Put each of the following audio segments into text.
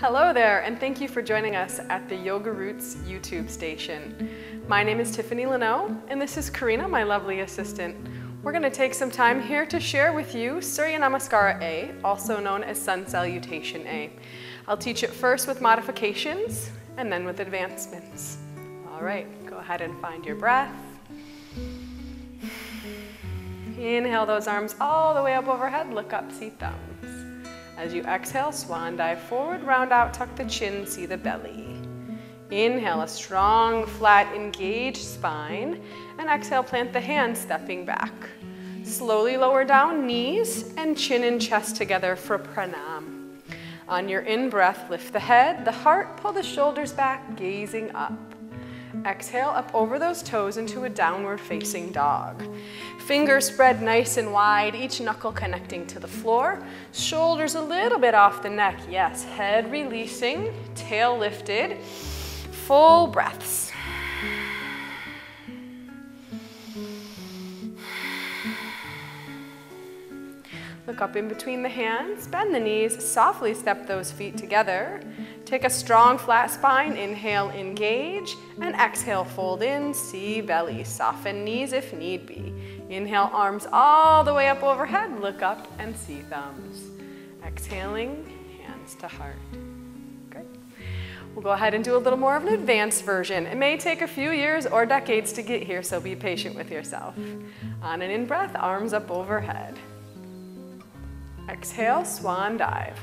Hello there, and thank you for joining us at the Yoga Roots YouTube station. My name is Tiffany Leno, and this is Karina, my lovely assistant. We're going to take some time here to share with you Surya Namaskara A, also known as Sun Salutation A. I'll teach it first with modifications and then with advancements. All right, go ahead and find your breath. Inhale those arms all the way up overhead, look up, see thumbs. As you exhale, swan dive forward, round out, tuck the chin, see the belly. Inhale, a strong, flat, engaged spine. And exhale, plant the hands, stepping back. Slowly lower down, knees and chin and chest together for pranam. On your in-breath, lift the head, the heart, pull the shoulders back, gazing up. Exhale up over those toes into a downward facing dog. Fingers spread nice and wide, each knuckle connecting to the floor. Shoulders a little bit off the neck. Yes, head releasing, tail lifted. Full breaths. Up in between the hands, bend the knees, softly step those feet together. Take a strong flat spine, inhale, engage, and exhale, fold in, see belly. Soften knees if need be. Inhale, arms all the way up overhead, look up and see thumbs. Exhaling, hands to heart. Great. We'll go ahead and do a little more of an advanced version. It may take a few years or decades to get here, so be patient with yourself. On an in-breath, arms up overhead. Exhale, swan dive.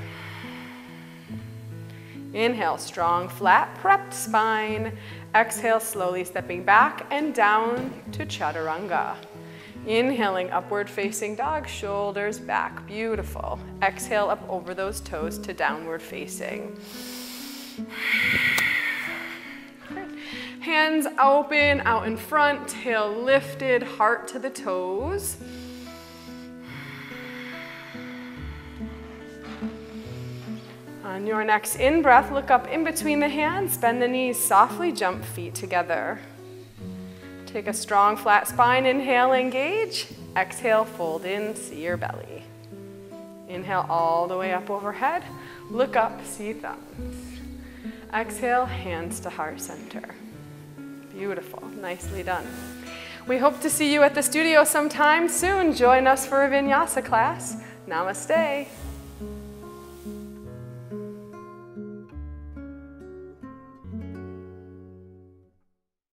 Inhale, strong, flat, prepped spine. Exhale, slowly stepping back and down to chaturanga. Inhaling, upward facing dog, shoulders back, beautiful. Exhale up over those toes to downward facing. Hands open, out in front, tail lifted, heart to the toes. On your next in-breath, look up in between the hands, bend the knees, softly jump feet together. Take a strong flat spine, inhale, engage. Exhale, fold in, see your belly. Inhale all the way up overhead. Look up, see thumbs. Exhale, hands to heart center. Beautiful, nicely done. We hope to see you at the studio sometime soon. Join us for a vinyasa class. Namaste.